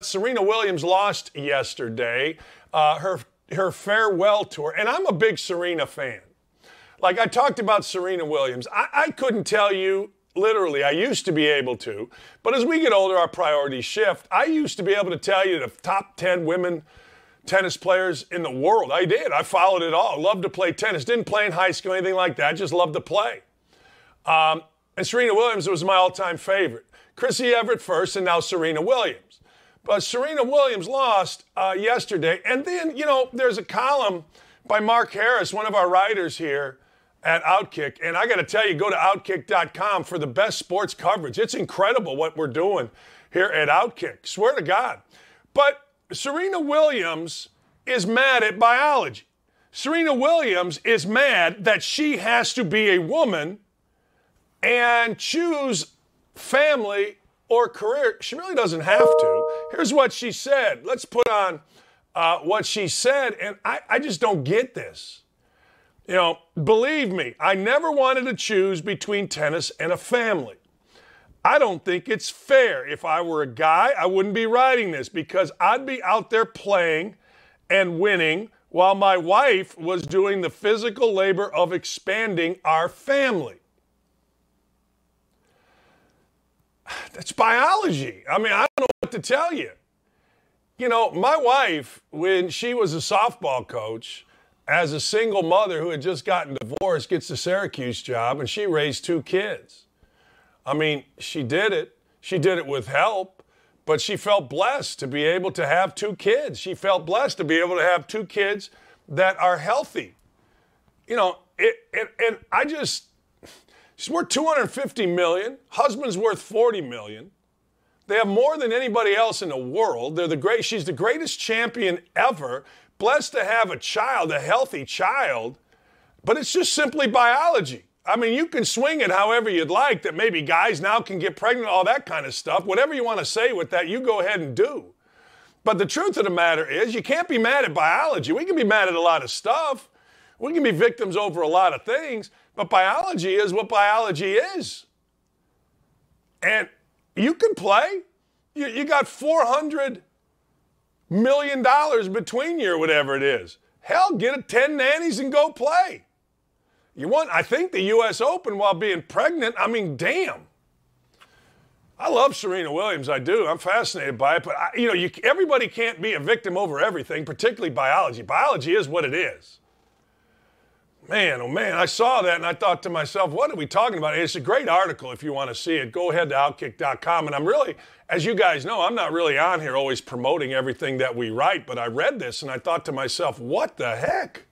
Serena Williams lost yesterday, uh, her her farewell tour, and I'm a big Serena fan. Like I talked about Serena Williams, I, I couldn't tell you literally. I used to be able to, but as we get older, our priorities shift. I used to be able to tell you the top ten women tennis players in the world. I did. I followed it all. Loved to play tennis. Didn't play in high school, anything like that. Just loved to play. Um, and Serena Williams was my all-time favorite. Chrissy Evert first, and now Serena Williams. But Serena Williams lost uh, yesterday. And then, you know, there's a column by Mark Harris, one of our writers here at Outkick. And I got to tell you, go to outkick.com for the best sports coverage. It's incredible what we're doing here at Outkick. Swear to God. But Serena Williams is mad at biology. Serena Williams is mad that she has to be a woman and choose family or career. She really doesn't have to. Here's what she said. Let's put on uh, what she said, and I, I just don't get this. You know, believe me, I never wanted to choose between tennis and a family. I don't think it's fair. If I were a guy, I wouldn't be writing this because I'd be out there playing and winning while my wife was doing the physical labor of expanding our family. That's biology. I mean, I don't know what to tell you. You know, my wife, when she was a softball coach, as a single mother who had just gotten divorced, gets the Syracuse job, and she raised two kids. I mean, she did it. She did it with help, but she felt blessed to be able to have two kids. She felt blessed to be able to have two kids that are healthy. You know, it, it and I just She's worth 250 million. Husband's worth 40 million. They have more than anybody else in the world. They're the great. She's the greatest champion ever. Blessed to have a child, a healthy child. But it's just simply biology. I mean, you can swing it however you'd like. That maybe guys now can get pregnant, all that kind of stuff. Whatever you want to say with that, you go ahead and do. But the truth of the matter is, you can't be mad at biology. We can be mad at a lot of stuff. We can be victims over a lot of things. But biology is what biology is. And you can play. You, you got $400 million between you or whatever it is. Hell, get a 10 nannies and go play. You want, I think, the U.S. Open while being pregnant. I mean, damn. I love Serena Williams. I do. I'm fascinated by it. But, I, you know, you, everybody can't be a victim over everything, particularly biology. Biology is what it is. Man, oh man, I saw that and I thought to myself, what are we talking about? It's a great article if you want to see it. Go ahead to outkick.com. And I'm really, as you guys know, I'm not really on here always promoting everything that we write, but I read this and I thought to myself, what the heck?